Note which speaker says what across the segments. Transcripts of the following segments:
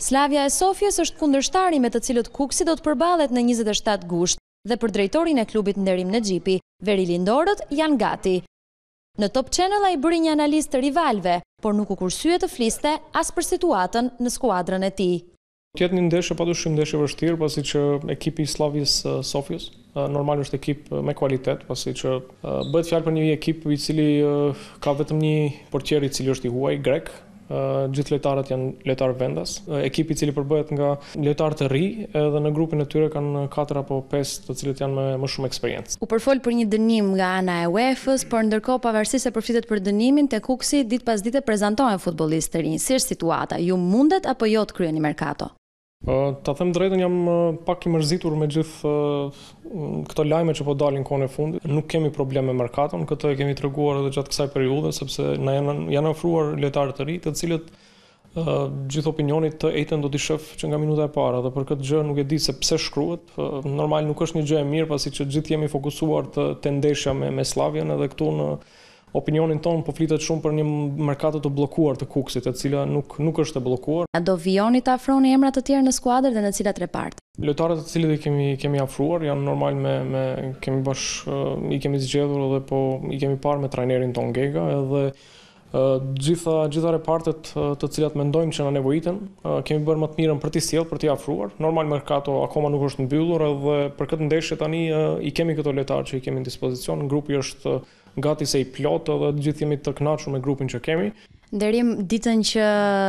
Speaker 1: Slavia e Sofjes është kundërshtari me të cilin Kukësi do të përballet në njëzet e shtatë gusht dhe për drejtorin e klubit Nderim Nexhipi, verilindorët janë gati. Në Top Channel ai bëri një analizë të rivalëve, por nuk u kursye të fliste as për situatën në skuadrën e tij.
Speaker 2: Do jetë një ndeshje padyshim ndeshje e vështirë pasi që ekipi i Slavies së Sofjes Normal është ekip me kualitet, pasi që bëhet fjalë për një ekip i cili ka vetëm një portier i cili është i huaj, grek, gjithë lojtarët janë lojtarë vendas. Ekipi i cili përbëhet nga lojtarë të ri edhe në grupin e tyre kanë katër apo pesë të cilët janë me më shumë eksperiencë.
Speaker 1: U përfol për një dënim nga ana e UEFA-s, por ndërkohë pavarësisht se përflitet për dënimin, te Kukësi ditë pas dite prezantohen futbollistë të rinj. Si është situata? Ju mundet apo jo të kryeni merkato?
Speaker 2: Ta them të drejtën jam pak i mërzitur me gjithë këto lajme që po dalin kohën e fundit. Nuk kemi problem me merkaton, këtë e kemi treguar edhe gjatë kësaj periudhe sepse na janë janë afruar lojtarë të ri, të cilët gjithë opinioni të enjten do t'i shef që nga minuta e para dhe për këtë gjë nuk e di se pse shkruhet. Normal nuk është një gjë e mirë pasi që gjithë jemi fokusuar të te ndeshja me me Slavien edhe këtu në Opinionin tonë, po flitet shumë për një merkato të bllokuar të Kukësit, e cila nuk nuk është e bllokuar.
Speaker 1: A do vijoni të afroni emra të tjerë në skuadër dhe në cilat reparte?
Speaker 2: Lojtarët të cilët i kemi i kemi afruar janë normal me me kemi bash i kemi zgjedhur dhe po i kemi parë me trajnerin tonë Gega edhe gjitha gjitha repartet të cilat mendojmë që na nevojiten, kemi bërë më të mirën për t'i sjellë, për t'i afruar. Normal merkato akoma nuk është mbyllur edhe për këtë ndeshje tani i kemi këto lojtarë që i kemi në dispozicion, grupi është Gati se i plotë edhe të gjithë jemi të kënaqur me grupin që kemi.
Speaker 1: Nderim, ditën që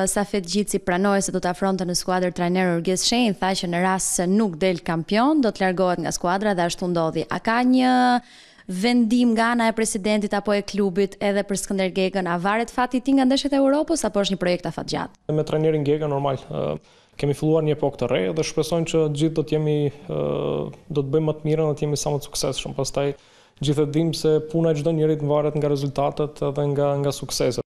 Speaker 1: Safet Gjici pranoi se do të afronte në skuadër trajner Orges Shehin, tha që në rast se nuk del kampion, do të largohet nga skuadra dhe ashtu ndodhi. A ka një vendim nga ana e presidentit apo e klubit edhe për Skënder Gegën? A varet fati i tij nga ndeshjet e Europës apo është një projekt afatgjatë?
Speaker 2: Me trajnerin Gega normal, kemi filluar një epokë të re dhe shpresojmë që të gjithë do të jemi do të bëjmë më të mirën dhe të jemi sa më të suksesshëm. Pastaj Gjithë e dimë se puna e çdo njërit varet nga rezultatet edhe nga sukseset.